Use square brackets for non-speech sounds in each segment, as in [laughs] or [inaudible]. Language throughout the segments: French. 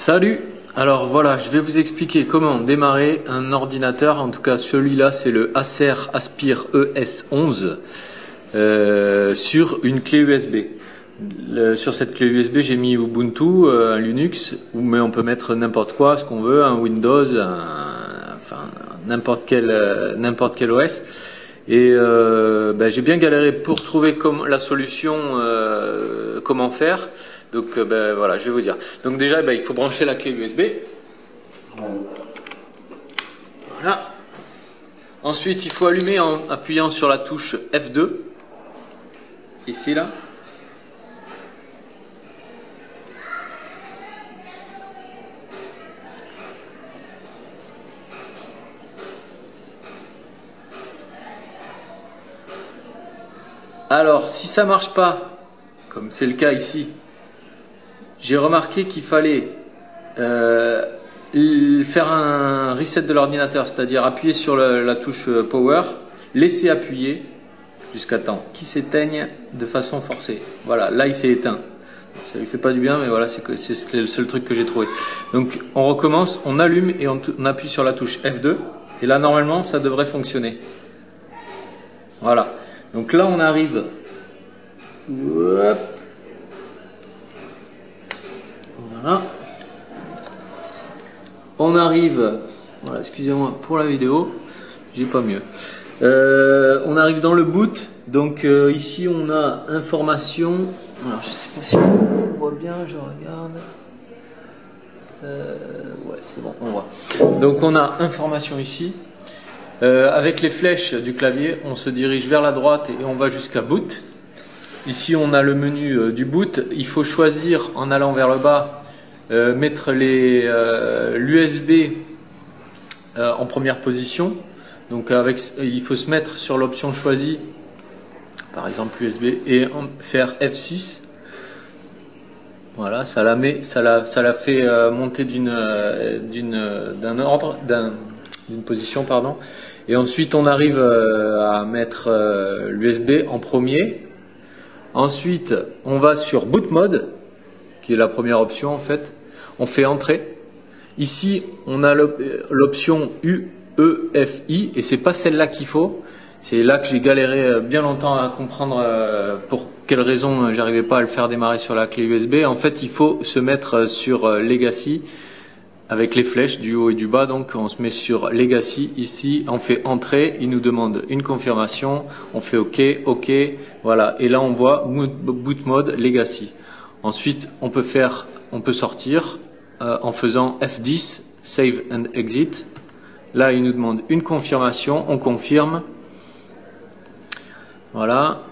Salut Alors voilà, je vais vous expliquer comment démarrer un ordinateur. En tout cas, celui-là, c'est le Acer Aspire ES11 euh, sur une clé USB. sur cette clé USB, j'ai mis Ubuntu, euh, un Linux, mais on peut mettre n'importe quoi, ce qu'on veut, un Windows, enfin n'importe quel, euh, n'importe quel OS. Et ben, j'ai bien galéré pour trouver la solution, comment faire. Donc euh, ben, voilà, je vais vous dire. Donc déjà, ben, il faut brancher la clé USB. Voilà. Ensuite, il faut allumer en appuyant sur la touche F2. Ici, là. Alors, si ça marche pas, comme c'est le cas ici, j'ai remarqué qu'il fallait euh, faire un reset de l'ordinateur, c'est-à-dire appuyer sur la, touche euh, Power, laisser appuyer jusqu'à temps qu'il s'éteigne de façon forcée. Voilà, là il s'est éteint. Ça lui fait pas du bien, mais voilà, c'est le seul truc que j'ai trouvé. Donc on recommence, on allume et on, appuie sur la touche F2. Et là normalement ça devrait fonctionner. Voilà. Donc là on arrive. On arrive, voilà, excusez-moi pour la vidéo, j'ai pas mieux. Euh, on arrive dans le boot, donc euh, ici on a information. Alors je sais pas si on voit bien, je regarde. Euh, ouais, c'est bon, on voit. Donc on a information ici. avec les flèches du clavier, on se dirige vers la droite et on va jusqu'à boot. Ici, on a le menu du boot. Il faut choisir en allant vers le bas euh, mettre l'USB euh, euh, en première position. Donc avec, il faut se mettre sur l'option choisie, par exemple USB, et faire F6. Voilà, ça la met, ça la, ça la fait monter d'une, d'un ordre, d'une position, pardon. Et ensuite, on arrive à mettre l'USB en premier. Ensuite, on va sur Boot Mode, qui est la première option en fait on fait entrer. Ici, on a l'option UEFI et c'est pas celle-là qu'il faut. C'est là que j'ai galéré euh, bien longtemps à comprendre euh, pour quelle raison euh, j'arrivais pas à le faire démarrer sur la clé USB. En fait, il faut se mettre sur Legacy avec les flèches du haut et du bas. Donc, on se met sur Legacy ici, on fait entrer, il nous demande une confirmation, on fait OK, OK, voilà. Et là, on voit boot mode Legacy. Ensuite, on peut faire, on peut sortir, euh, en faisant F10, Save and Exit. Là, il nous demande une confirmation, on confirme. Voilà.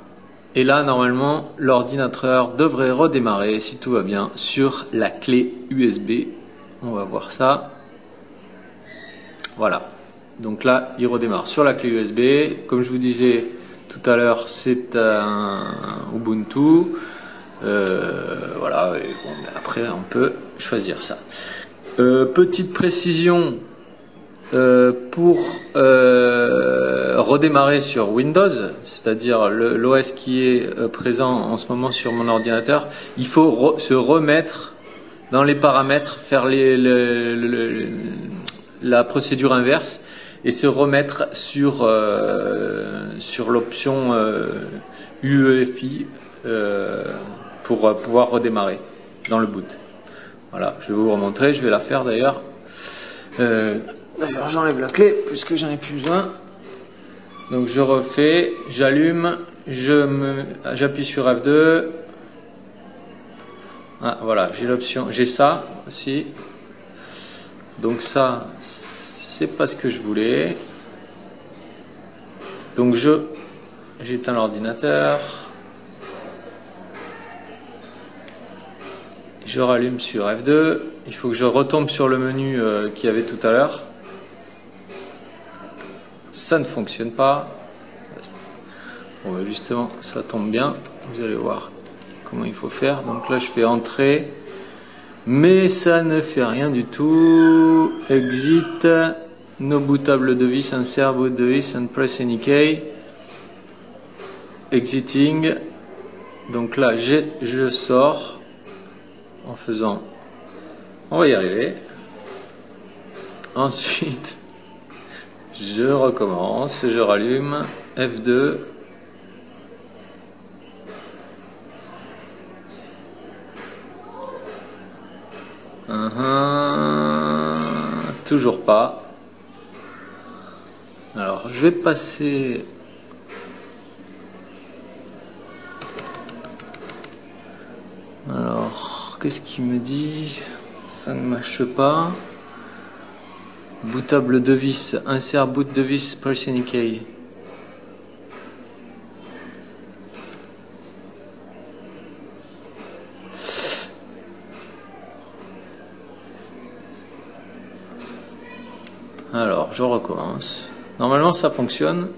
Et là, normalement, l'ordinateur devrait redémarrer, si tout va bien, sur la clé USB. On va voir ça. Voilà. Donc là, il redémarre sur la clé USB. Comme je vous disais tout à l'heure, c'est un Ubuntu. Euh, voilà, après on peut choisir ça. Euh, petite précision euh, pour redémarrer sur Windows, c'est-à-dire l'OS qui est présent en ce moment sur mon ordinateur, il faut se remettre dans les paramètres, faire la procédure inverse et se remettre sur l'option UEFI pour euh, pouvoir redémarrer dans le boot. Voilà, je vais vous remontrer, je vais la faire d'ailleurs. Euh, d'ailleurs, j'enlève la clé puisque j'en ai plus besoin. Donc je refais, j'allume, je me, j'appuie sur F2. Ah, voilà, j'ai l'option, j'ai ça aussi. Donc ça, c'est pas ce que je voulais. Donc je, j'éteins l'ordinateur. Je rallume sur F2. Il faut que je retombe sur le menu euh, qu'il y avait tout à l'heure. Ça ne fonctionne pas. Bon, bah, justement, ça tombe bien. Vous allez voir comment il faut faire. Donc là, je fais entrer. Mais ça ne fait rien du tout. Exit. No bootable device, insert boot device and press any key. Exiting. Donc là, je sors en faisant On va y arriver. Ensuite, je recommence, je rallume F2. Uh-huh. toujours pas. Alors, je vais passer Alors, qu'est-ce qu'il me dit Ça ne marche pas. Bootable de vis, insert boot de vis key. Alors, je recommence. Normalement, ça fonctionne.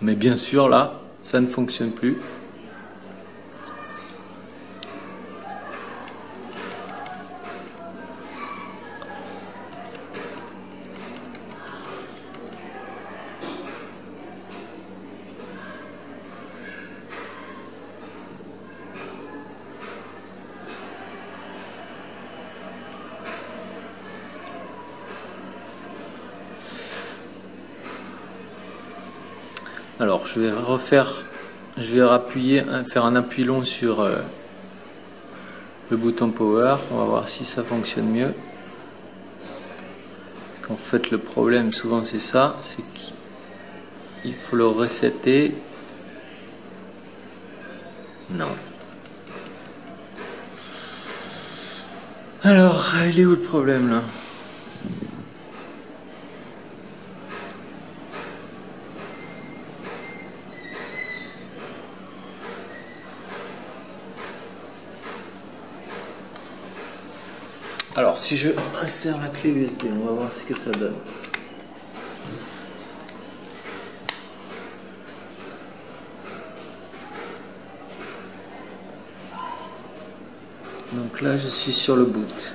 Mais bien sûr, là, ça ne fonctionne plus. Alors je vais refaire, je vais appuyer, faire un appui long sur euh, le bouton power. On va voir si ça fonctionne mieux. En fait le problème souvent c'est ça, c'est qu'il faut le resetter. Non. Alors, il est où le problème là? Alors, si je insère la clé USB, on va voir ce que ça donne. Donc là, je suis sur le boot.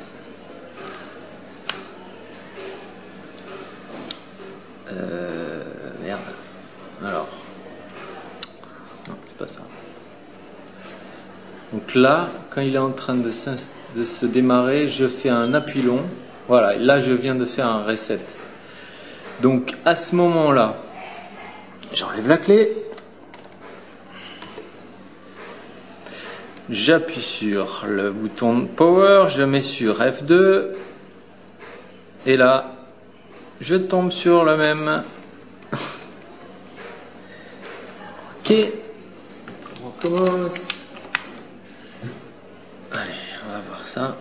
Euh, merde. Alors. Non, c'est pas ça. Donc là, quand il est en train de s'installer, de se démarrer, je fais un appui long. Voilà, là je viens de faire un reset. Donc à ce moment-là, j'enlève la clé. J'appuie sur le bouton power, je mets sur F2 et là je tombe sur le même. [laughs] ok, on recommence. Ça.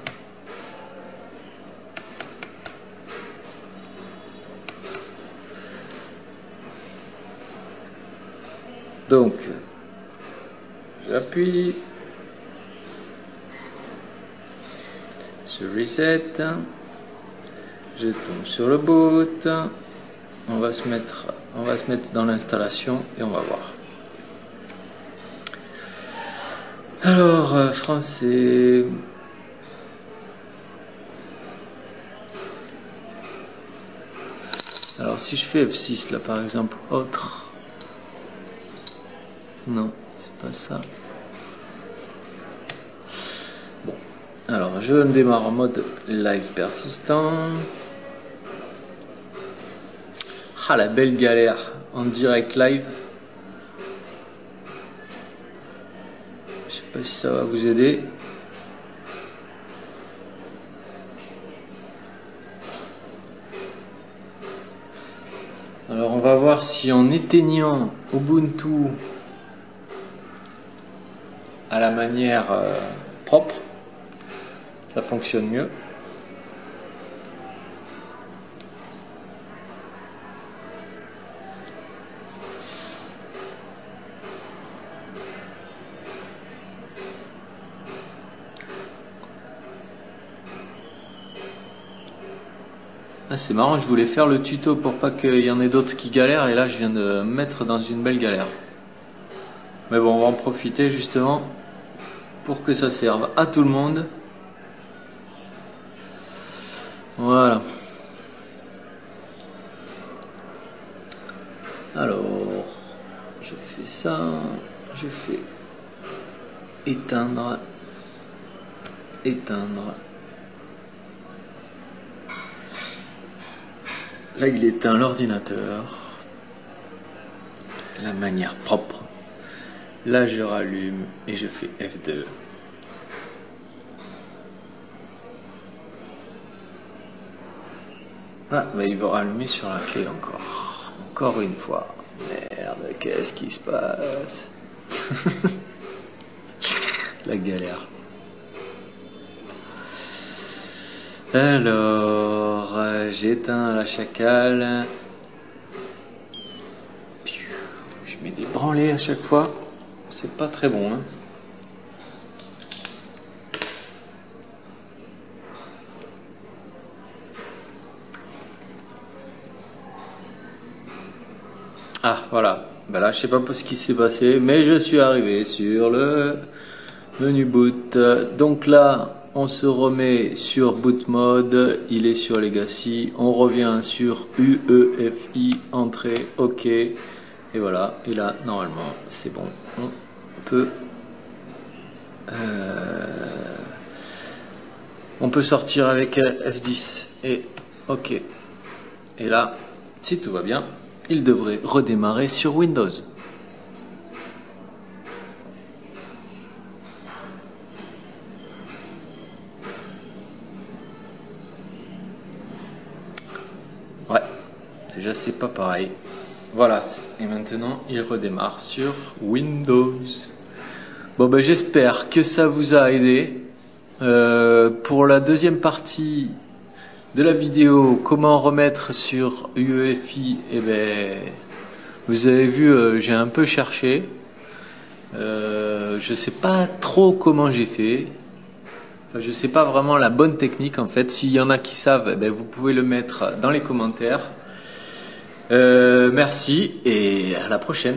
Donc, j'appuie, je reset, je tombe sur le boot, on va se mettre, on va se mettre dans l'installation et on va voir. Alors, euh, français. Si je fais F6 là par exemple, autre. Non, c'est pas ça. Bon, alors je démarre en mode live persistant. Ah la belle galère en direct live. Je sais pas si ça va vous aider. Si en éteignant Ubuntu à la manière euh, propre, ça fonctionne mieux. Ah, c'est marrant, je voulais faire le tuto pour pas qu'il y en ait d'autres qui galèrent et là je viens de me mettre dans une belle galère. Mais bon, on va en profiter justement pour que ça serve à tout le monde. Voilà. Alors, je fais ça, je fais éteindre éteindre. Là, il éteint l'ordinateur. La manière propre. Là, je rallume et je fais F2. Ah, mais il va rallumer sur la clé encore. Encore une fois. Merde, qu'est-ce qui se passe? [laughs] La galère. Alors, euh, j'éteins la chacale. Je mets des branlées à chaque fois. C'est pas très bon. Hein. Ah, voilà. Ben là, je sais pas ce qui s'est passé, mais je suis arrivé sur le menu boot. Donc là, on se remet sur boot mode, il est sur legacy, on revient sur UEFI, entrée, ok, et voilà, et là, normalement, c'est bon, on peut, euh, on peut sortir avec F10, et ok, et là, si tout va bien, il devrait redémarrer sur Windows. Ouais, c'est pas pareil. Voilà, et maintenant il redémarre sur Windows. Bon ben j'espère que ça vous a aidé. Euh, pour la deuxième partie de la vidéo comment remettre sur UEFI, et eh ben, vous avez vu, euh, j'ai un peu cherché. Euh, je sais pas trop comment j'ai fait. Enfin, je sais pas vraiment la bonne technique en fait. S'il y en a qui savent, eh ben, vous pouvez le mettre dans les commentaires. Euh, merci et à la prochaine.